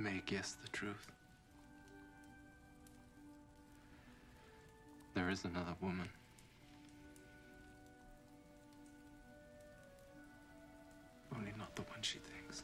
may guess the truth. There is another woman. Only not the one she thinks.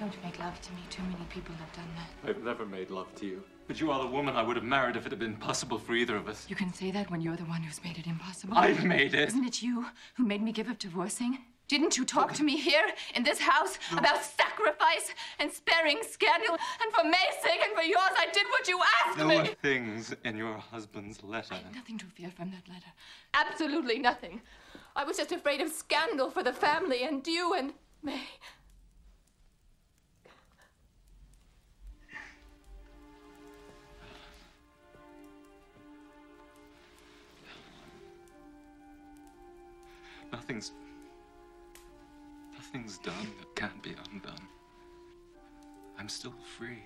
Don't make love to me. Too many people have done that. I've never made love to you. But you are the woman I would have married if it had been possible for either of us. You can say that when you're the one who's made it impossible. I've made it. Isn't it you who made me give up divorcing? Didn't you talk to me here in this house about sacrifice and sparing scandal? And for May's sake and for yours, I did what you asked There me. were things in your husband's letter. Nothing to fear from that letter. Absolutely nothing. I was just afraid of scandal for the family and you and May. Nothing's. Nothing's done that can't be undone. I'm still free.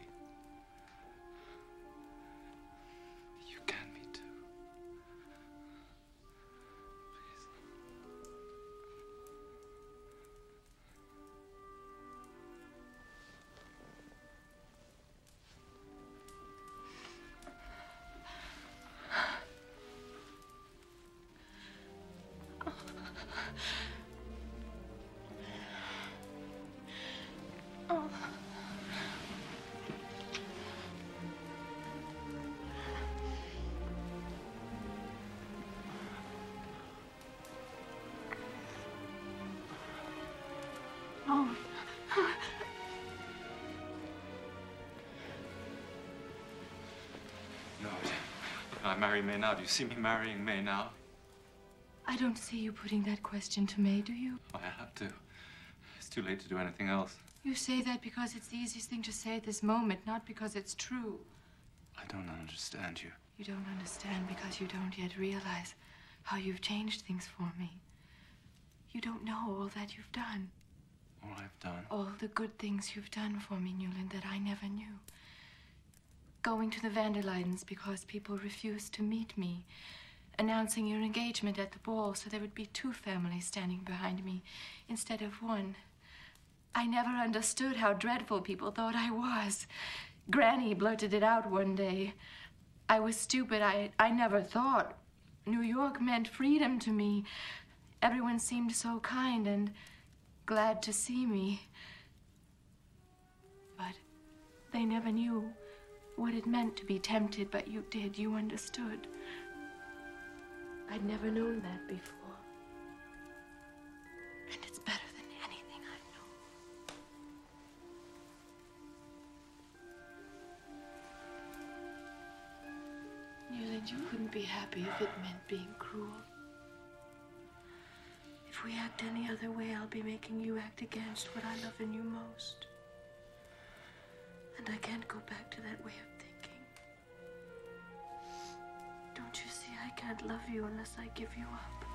Oh. No. I marry May now? Do you see me marrying May now? I don't see you putting that question to May, do you? I have to. It's too late to do anything else. You say that because it's the easiest thing to say at this moment, not because it's true. I don't understand you. You don't understand because you don't yet realize how you've changed things for me. You don't know all that you've done. All I've done. All the good things you've done for me, Newland, that I never knew. Going to the van der Luydens because people refused to meet me. Announcing your engagement at the ball so there would be two families standing behind me instead of one. I never understood how dreadful people thought I was. Granny blurted it out one day. I was stupid. I, I never thought. New York meant freedom to me. Everyone seemed so kind and glad to see me. But they never knew what it meant to be tempted, but you did. You understood. I'd never known that before. And it's better than anything I know. Newland, you couldn't be happy if it meant being cruel. We act any other way, I'll be making you act against what I love in you most. And I can't go back to that way of thinking. Don't you see, I can't love you unless I give you up.